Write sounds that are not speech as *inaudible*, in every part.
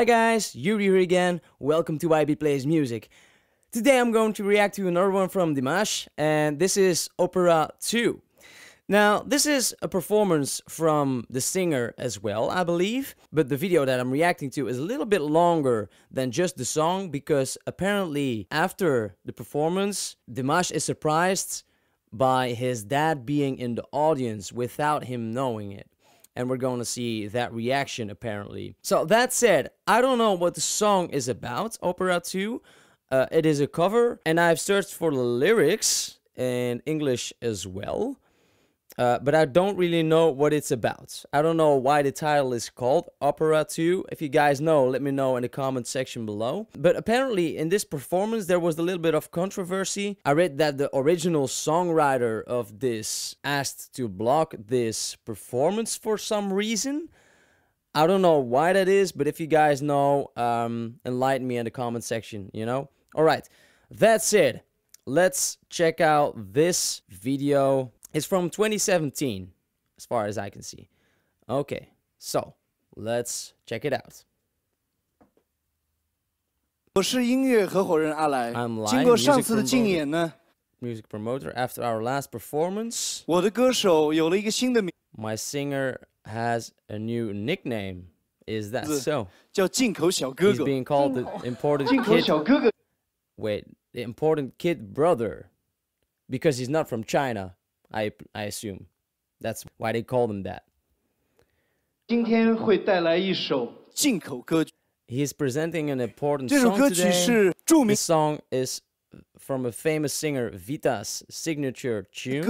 Hi guys, Yuri here again. Welcome to YB Plays Music. Today I'm going to react to another one from Dimash, and this is Opera 2. Now, this is a performance from the singer as well, I believe, but the video that I'm reacting to is a little bit longer than just the song because apparently after the performance, Dimash is surprised by his dad being in the audience without him knowing it. And we're going to see that reaction apparently. So, that said, I don't know what the song is about, Opera 2. Uh, it is a cover, and I've searched for the lyrics in English as well. Uh, but I don't really know what it's about. I don't know why the title is called Opera 2. If you guys know, let me know in the comment section below. But apparently, in this performance, there was a little bit of controversy. I read that the original songwriter of this asked to block this performance for some reason. I don't know why that is, but if you guys know, um, enlighten me in the comment section, you know? Alright, that's it. Let's check out this video it's from 2017, as far as I can see. Okay, so let's check it out. 我是音乐合伙人阿来。经过上次的竞演呢，music promoter after our last performance，我的歌手有了一个新的名。My singer has a new nickname. Is that so? 叫进口小哥哥。He's being called the important kid. 进口小哥哥。Wait, the important kid brother, because he's not from China. I I assume that's why they call them that. He's is presenting an important song today. This song is from a famous singer Vitas' signature tune.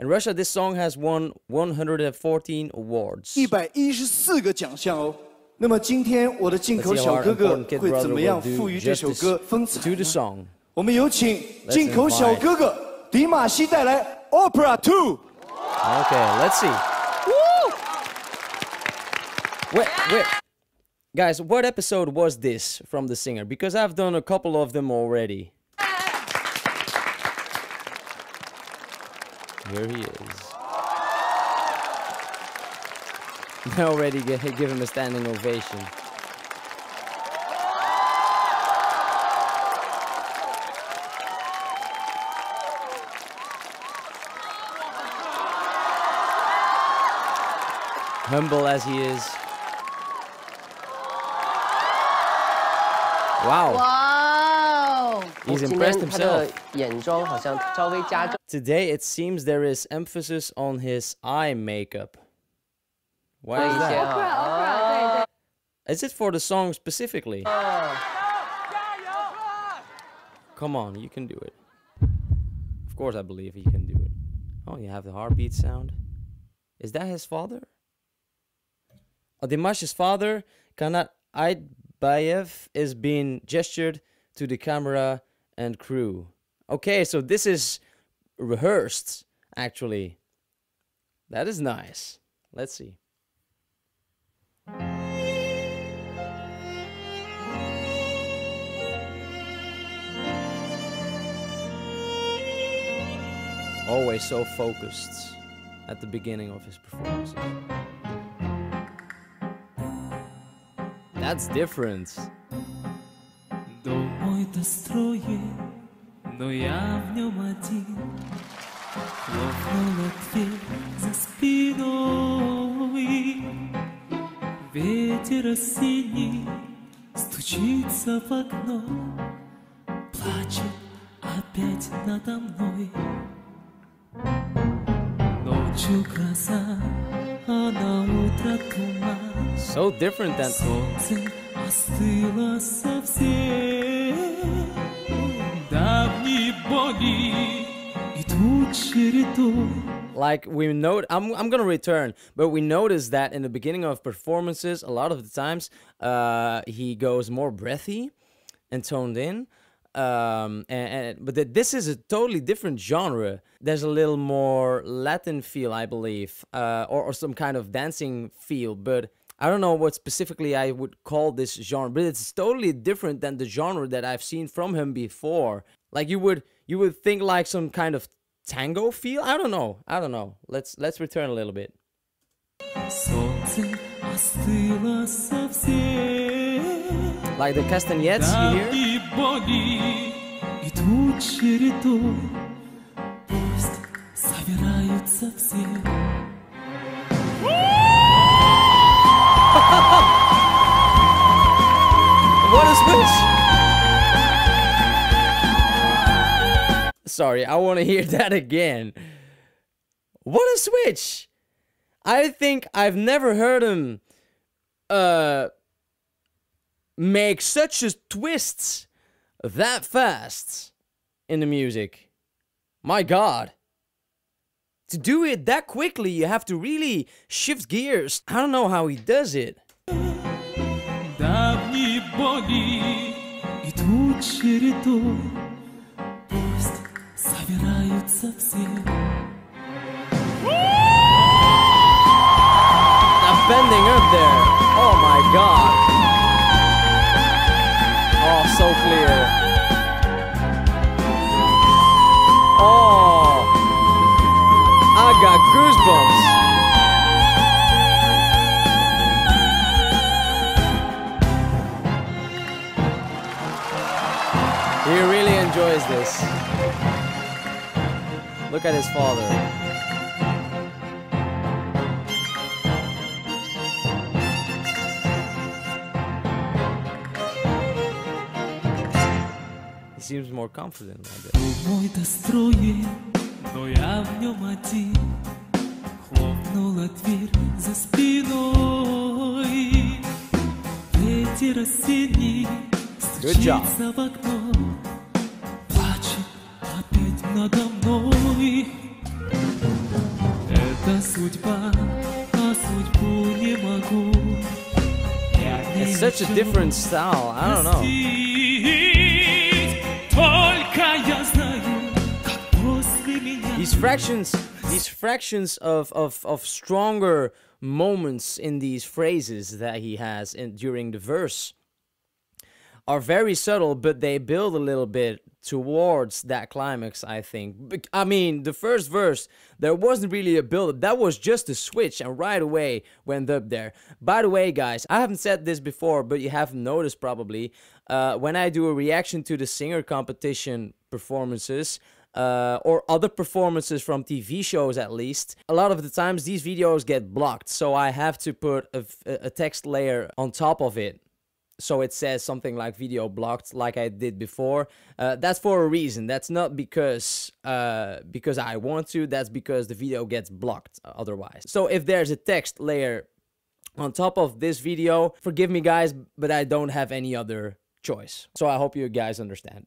in Russia, this song has won 114 awards. 一百一十四个奖项哦。那么今天我的进口小哥哥会怎么样赋予这首歌风采？我们有请进口小哥哥迪马西带来《Opera Two》。Okay, let's see. Wait, wait. Guys, what episode was this from the singer? Because I've done a couple of them already. Here he is. *laughs* already give, give him a standing ovation. Humble as he is. Wow. Wow. He's impressed himself. Today it seems there is emphasis on his eye makeup. Why is oh, that? Opera, opera, oh. is it for the song specifically? Oh. Come on, you can do it. Of course I believe he can do it. Oh, you have the heartbeat sound. Is that his father? Oh, Dimash's father, Kanat Aitbayev, is being gestured to the camera and crew. Okay, so this is rehearsed, actually. That is nice. Let's see. always so focused at the beginning of his performances. That's different. но я в нем один. Хлопнула дверь за спиной. Ветер осенний стучится в окно, плачет опять надо мной. So different than like we note I'm, I'm gonna return but we notice that in the beginning of performances a lot of the times uh, he goes more breathy and toned in um, and, and but the, this is a totally different genre. There's a little more Latin feel, I believe, uh, or, or some kind of dancing feel. But I don't know what specifically I would call this genre. But it's totally different than the genre that I've seen from him before. Like you would you would think like some kind of tango feel. I don't know. I don't know. Let's let's return a little bit. Like the castanets you hear? What a switch! Sorry, I want to hear that again. What a switch! I think I've never heard him uh make such a twists that fast in the music. My god. To do it that quickly, you have to really shift gears. I don't know how he does it. Bending up there. Oh my god. Oh, so clear. Oh, I got goosebumps. He really enjoys this. Look at his father. seems more confident like Good job. надо мной Это судьба, а судьбу не могу It's such a different style, I don't know These fractions, these fractions of, of, of stronger moments in these phrases that he has in, during the verse are very subtle, but they build a little bit towards that climax, I think. I mean, the first verse, there wasn't really a build up. That was just a switch, and right away went up there. By the way, guys, I haven't said this before, but you haven't noticed probably. Uh, when I do a reaction to the singer competition performances, uh, or other performances from TV shows at least, a lot of the times these videos get blocked. So I have to put a, a text layer on top of it so it says something like video blocked like I did before. Uh, that's for a reason. That's not because uh, because I want to. That's because the video gets blocked otherwise. So if there's a text layer on top of this video, forgive me guys, but I don't have any other choice. So I hope you guys understand.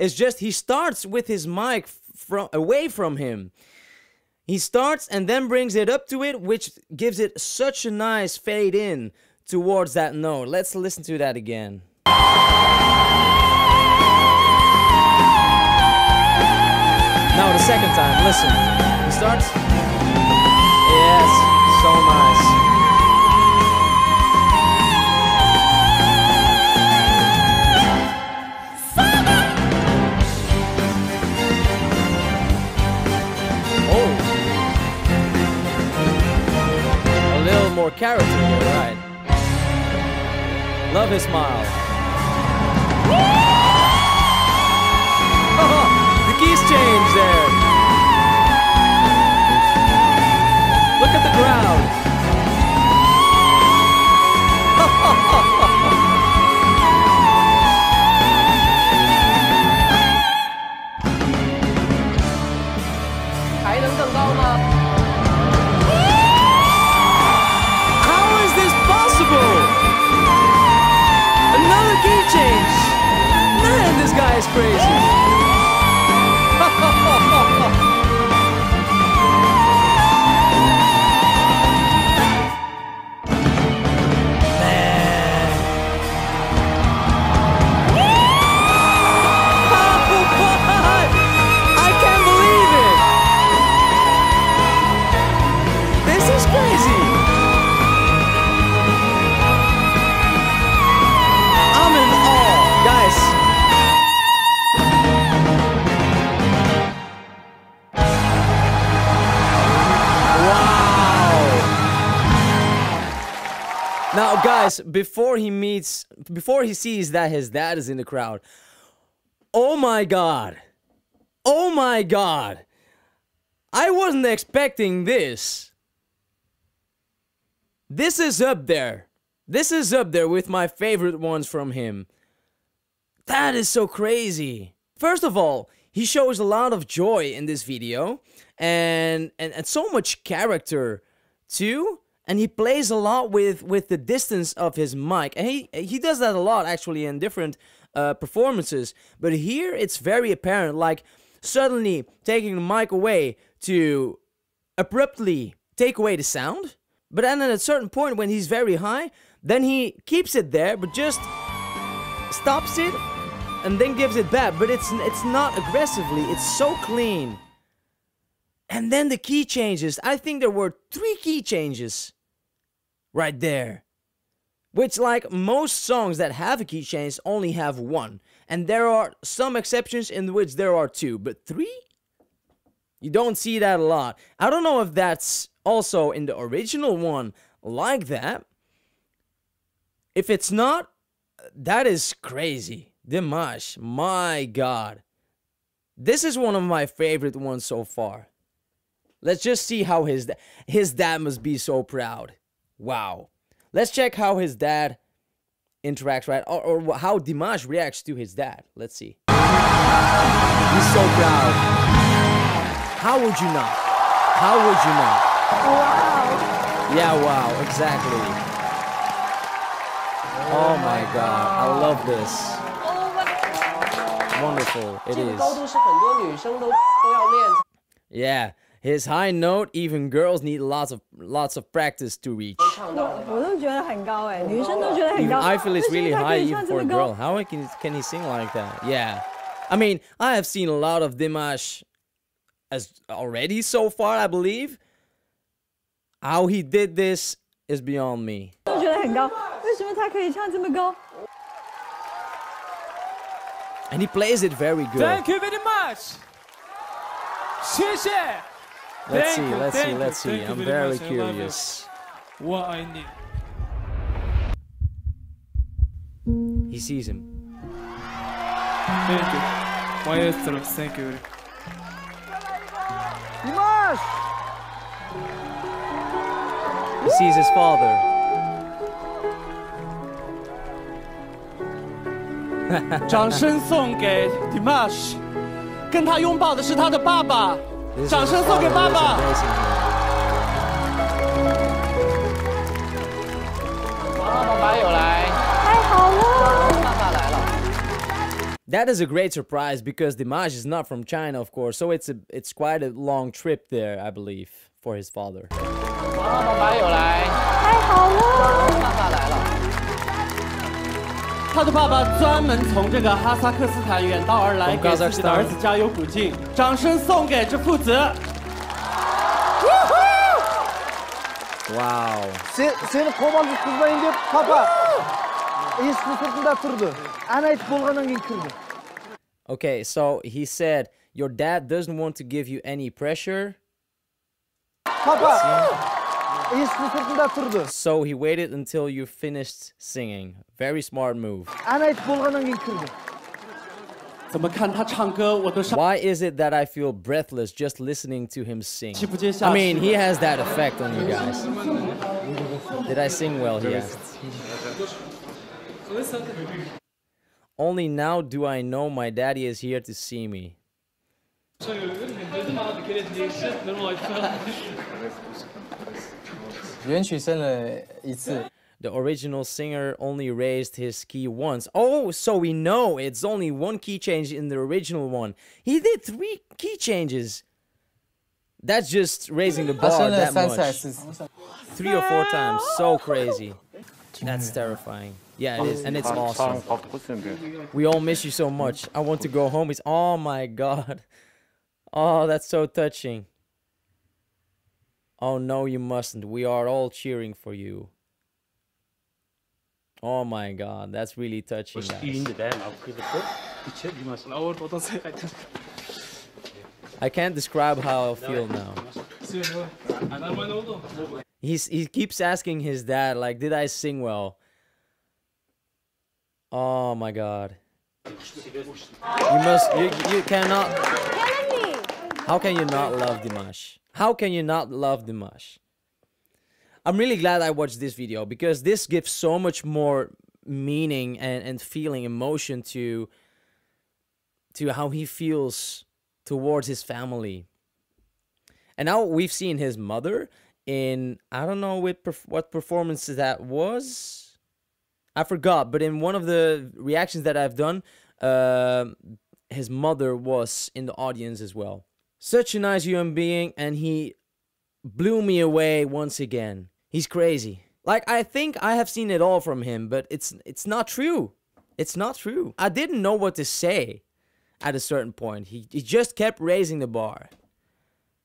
is just he starts with his mic from away from him. He starts and then brings it up to it, which gives it such a nice fade in towards that note. Let's listen to that again. Now the second time, listen. He starts. More character here, right? Love his smile. Oh, the keys change there. Look at the crowd. *laughs* crazy. Now, guys, before he meets, before he sees that his dad is in the crowd, oh my god. Oh my god. I wasn't expecting this. This is up there. This is up there with my favorite ones from him. That is so crazy. First of all, he shows a lot of joy in this video and and, and so much character too and he plays a lot with with the distance of his mic. And he he does that a lot actually in different uh, performances. But here it's very apparent like suddenly taking the mic away to abruptly take away the sound. But then at a certain point when he's very high then he keeps it there but just stops it and then gives it back. But it's it's not aggressively. It's so clean and then the key changes. I think there were three key changes right there. Which, like most songs that have a key change, only have one. And there are some exceptions in which there are two, but three? You don't see that a lot. I don't know if that's also in the original one like that. If it's not, that is crazy. Dimash, my god. This is one of my favorite ones so far. Let's just see how his his dad must be so proud. Wow. Let's check how his dad interacts, right? Or, or how Dimash reacts to his dad. Let's see. He's so proud. How would you not? How would you not? Wow. Yeah, wow, exactly. Oh my god, I love this. Wonderful, it is. Yeah, his high note, even girls need lots of lots of practice to reach. Even I feel it's really high even for a girl. How can can he sing like that? Yeah, I mean I have seen a lot of Dimash as already so far. I believe how he did this is beyond me. And he plays it very good. Thank you very much. 谢谢。Let's see, let's see, let's see. I'm very curious. What I need. He sees him. Thank you. Maestro, thank you. Dimash! He sees his father. *laughs* 掌声送给 Dimash，跟他拥抱的是他的爸爸。 掌声送给爸爸！爸爸有来，太好了！爸爸来了。That is a great surprise because Dimash is not from China, of course, so it's a it's quite a long trip there, I believe, for his father. 爸爸有来，太好了！爸爸来了。 他的爸爸专门从这个哈萨克斯坦远道而来，给自己的儿子加油鼓劲，掌声送给这父子。Wow. Sen, seni qo'mondek qizmayin deb papa eshikni sirtida turdi. Ana aytib bo'lgandan keyin kirdi. Okay, so he said your dad doesn't want to give you any pressure. Papa so he waited until you finished singing very smart move Why is it that I feel breathless just listening to him sing? I mean, he has that effect on you guys. Did I sing well? He asked. Only now do I know my daddy is here to see me. The original singer only raised his key once. Oh, so we know it's only one key change in the original one. He did three key changes. That's just raising the bar that much. Three or four times. So crazy. That's terrifying. Yeah, it is, and it's awesome. We all miss you so much. I want to go home. It's oh my god. Oh, that's so touching. Oh no, you mustn't. We are all cheering for you. Oh my god, that's really touching. guys. I can't describe how I feel now. He's he keeps asking his dad like, "Did I sing well?" Oh my God. You must. You you cannot. How can you not love Dimash? How can you not love Dimash? I'm really glad I watched this video because this gives so much more meaning and, and feeling, emotion to to how he feels towards his family. And now we've seen his mother in I don't know what what performance that was. I forgot, but in one of the reactions that I've done, uh, his mother was in the audience as well. Such a nice human being, and he blew me away once again. He's crazy. Like I think I have seen it all from him, but it's it's not true. It's not true. I didn't know what to say at a certain point. He, he just kept raising the bar.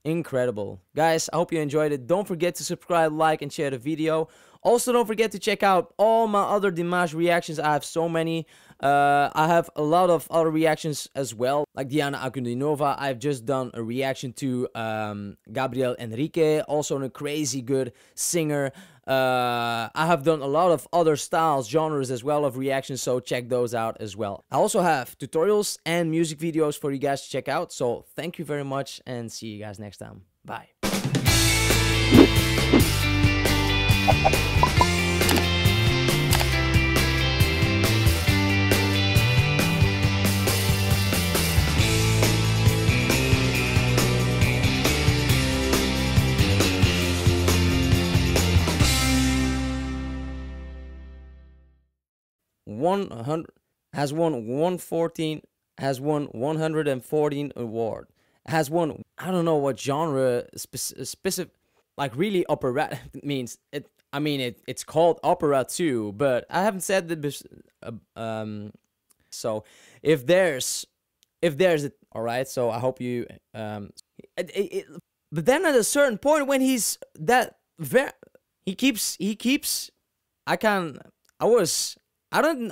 Incredible. Guys, I hope you enjoyed it. Don't forget to subscribe, like, and share the video. Also, don't forget to check out all my other Dimash reactions. I have so many. Uh, I have a lot of other reactions as well, like Diana Ankudinova. I've just done a reaction to um, Gabriel Henrique, also a crazy good singer. Uh, I have done a lot of other styles, genres as well of reactions, so check those out as well. I also have tutorials and music videos for you guys to check out, so thank you very much and see you guys next time. Bye. One hundred has won 114 has won 114 award has won I don't know what genre specific like really opera *laughs* means it I mean it it's called opera too but I haven't said the uh, um so if there's if there's it all right so I hope you um it, it, but then at a certain point when he's that very he keeps he keeps I can I was I don't